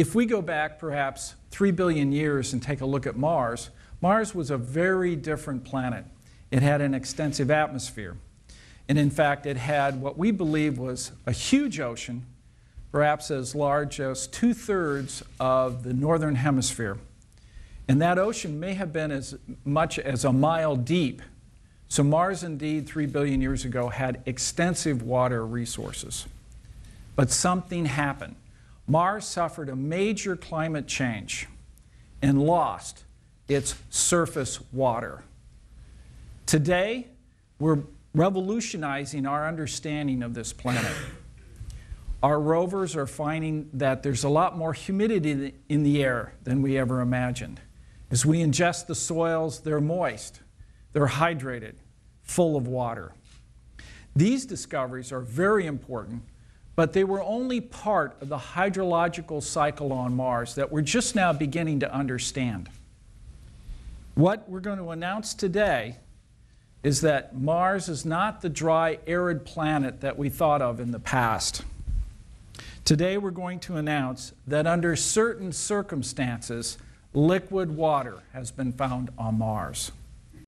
if we go back perhaps 3 billion years and take a look at Mars, Mars was a very different planet. It had an extensive atmosphere. And in fact, it had what we believe was a huge ocean, perhaps as large as two thirds of the northern hemisphere. And that ocean may have been as much as a mile deep. So, Mars indeed, three billion years ago, had extensive water resources. But something happened. Mars suffered a major climate change and lost its surface water. Today, we're revolutionizing our understanding of this planet. Our rovers are finding that there's a lot more humidity in the air than we ever imagined. As we ingest the soils, they're moist, they're hydrated, full of water. These discoveries are very important, but they were only part of the hydrological cycle on Mars that we're just now beginning to understand. What we're going to announce today is that Mars is not the dry, arid planet that we thought of in the past. Today, we're going to announce that under certain circumstances, liquid water has been found on Mars.